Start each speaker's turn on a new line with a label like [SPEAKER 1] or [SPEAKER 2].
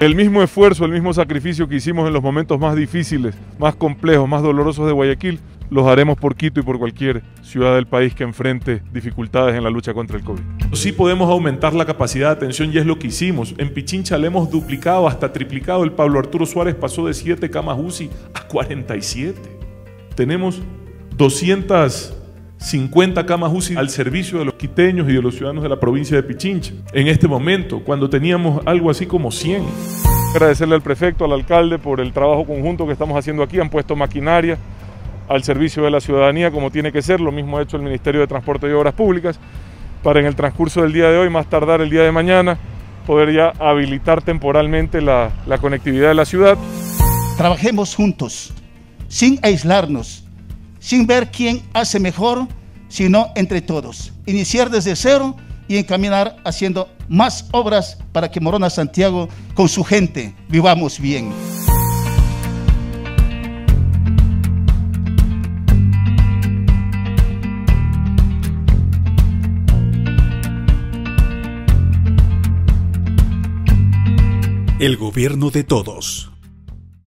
[SPEAKER 1] El mismo esfuerzo, el mismo sacrificio que hicimos en los momentos más difíciles, más complejos, más dolorosos de Guayaquil, los haremos por Quito y por cualquier ciudad del país que enfrente dificultades en la lucha contra el COVID. Sí podemos aumentar la capacidad de atención y es lo que hicimos. En Pichincha le hemos duplicado, hasta triplicado. El Pablo Arturo Suárez pasó de 7 camas UCI a 47. Tenemos 250 camas UCI al servicio de los quiteños y de los ciudadanos de la provincia de Pichincha. En este momento, cuando teníamos algo así como 100. Agradecerle al prefecto, al alcalde por el trabajo conjunto que estamos haciendo aquí. Han puesto maquinaria al servicio de la ciudadanía como tiene que ser, lo mismo ha hecho el Ministerio de Transporte y Obras Públicas, para en el transcurso del día de hoy, más tardar el día de mañana, poder ya habilitar temporalmente la, la conectividad de la ciudad.
[SPEAKER 2] Trabajemos juntos, sin aislarnos, sin ver quién hace mejor, sino entre todos. Iniciar desde cero y encaminar haciendo más obras para que Morona Santiago con su gente vivamos bien.
[SPEAKER 3] El gobierno de todos.